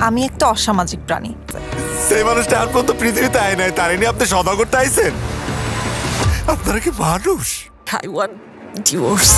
আমি একটা অসামাজিক প্রাণী। সেই মানুষটা আর পর্যন্ত পৃথিবীতে আয় নাই তার নিয়ে আপনি সদা করতে আইছেন? আপনারা কি মানুষ? I want divorce